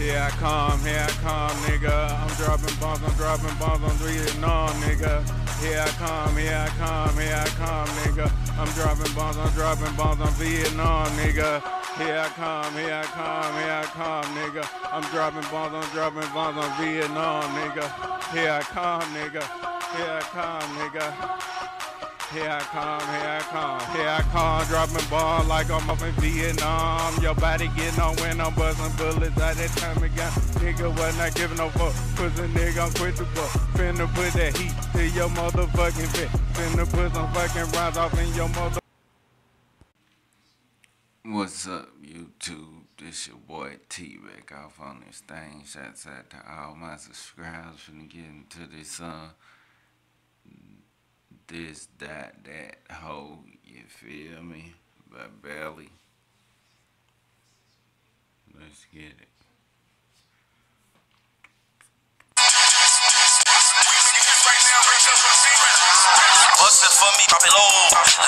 Here I come, here I come, nigga. I'm dropping bombs, I'm dropping bombs on Vietnam, nigga. Here I come, here I come, here I come, nigga. I'm dropping bombs, I'm dropping bombs on Vietnam, nigga. Here I come, here I come, here I come, nigga. I'm dropping bombs, I'm dropping bombs on Vietnam, nigga. Here I come, nigga. Here I come, nigga. Here I come, here I come, here I come, dropping bombs like I'm up in Vietnam. Your body getting on when I'm busting bullets out that time again. Nigga was not giving no fuck, pussy nigga, I'm quit the fuck. Finna put that heat to your motherfucking fit. Finna put some fucking rhymes off in your mother. What's up, YouTube? This your boy T back off on this thing. Shouts out to all my subscribers finna get into this uh this, that, that, hoe, you feel me? But Bally. Let's get it. Bust it for me, drop it low.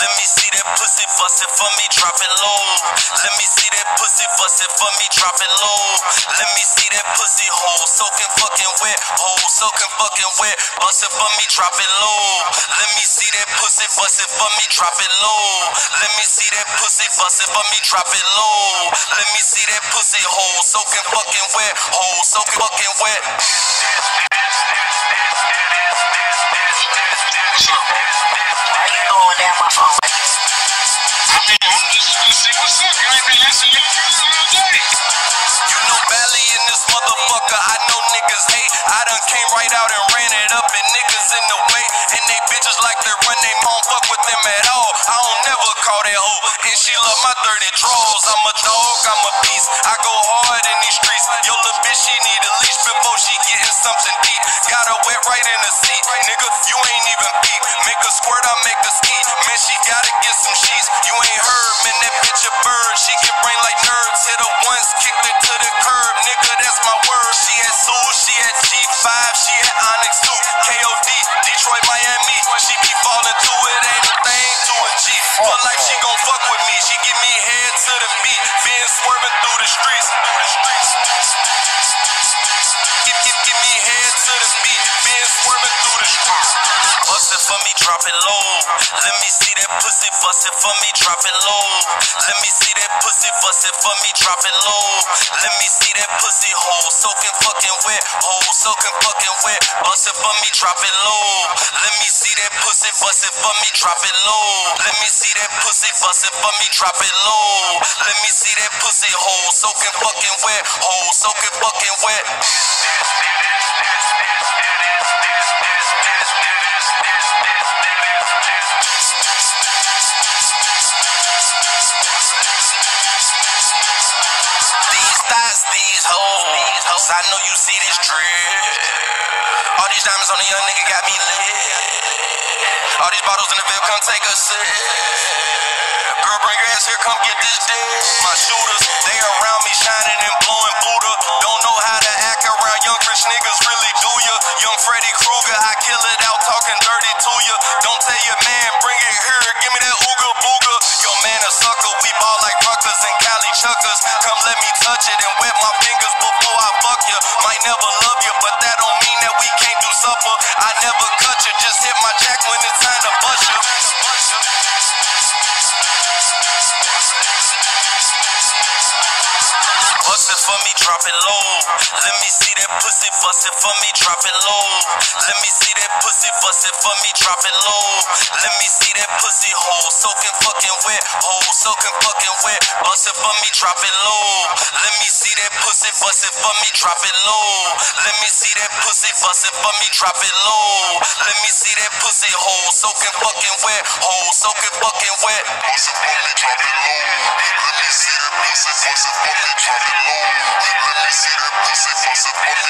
Let me see that pussy, bust it for me, drop it low. Let me see that pussy, bust it for me, drop it low. Let me see that soaking fucking wet, hole, soaking fucking wet. Bust it for me, drop it low. Let me see that pussy, bust it for me, drop it low. Let me see that pussy, bust it for me, drop it low. Let me see that pussy hole, soaking fucking wet, hole, soaking fucking wet. Why you going down my phone like this? I mean, I'm just gonna see what's up. You ain't been answering it up and niggas in the way. And they bitches like to run they mom fuck with them at all. I don't never call that hoe. And she love my dirty draws. I'm a dog, I'm a beast. I go hard in these streets. Yo, little bitch, she need a leash before she getting something deep. Got her wet right in the seat. Nigga, you ain't even peep. Make a squirt, I make a ski. Man, she gotta get some sheets. You ain't heard, man, that bitch a bird. G5, she had Onyx too. KOD, Detroit, Miami. She be falling to it, ain't a thing to a G. For life, she gon' fuck with me. She give me head to the beat. Been swerving through the streets, through the streets. Give, give, give me head to the beat. Been swerving through the streets. Bust it for me, drop it low. That pussy, bust it for me, drop it low. Let me see that pussy, bust it for me, drop it low. Let me see that pussy hole, soaking fucking wet, hole, soaking fucking wet. Bust it for me, drop it low. Let me see that pussy, bust it for me, drop it low. Let me see that pussy, bust it for me, drop it low. Let me see that pussy hole, soaking fucking wet, hole, soaking fucking wet. These I know you see this drip. All these diamonds on the young nigga got me lit. All these bottles in the Ville, come take a sip. Girl, bring your ass here, come get this dick. My shooters, they around me shining and blowing Buddha. Don't know how to act around young rich niggas, really do ya? Young Freddy Krueger, I kill it out talking dirty to ya. Don't tell your man, bring it here, give me that ooga booga. Yo, man, a sucker, we ball like Ruckers and Cali Chuckers. Come let me touch it and wet my fingers supper. I never cut you, just hit my jack when it's time to bust you. For me, drop it low. Let me pussy, bust it for me, drop it low. Let me see that pussy, bust it for me, drop it low. Let me see that pussy hole, soaking fucking wet, hole, soaking fucking wet. Bust it for me, drop it low. Let me see that pussy, bust it for me, drop it low. Let me see that pussy, bust it for me, drop it low. Let me see that pussy hole, soaking fucking wet, hole, soaking fucking wet. Bust it for me, drop it low. Let me see that pussy, bust it for me, drop it low. Let me see that pussy, bust it for me,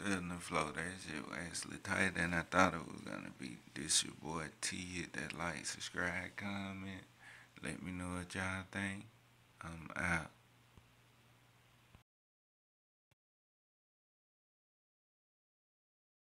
feeling the flow. That shit was actually tighter than I thought it was gonna be. This your boy T. Hit that like, subscribe, comment. Let me know what y'all think. I'm out.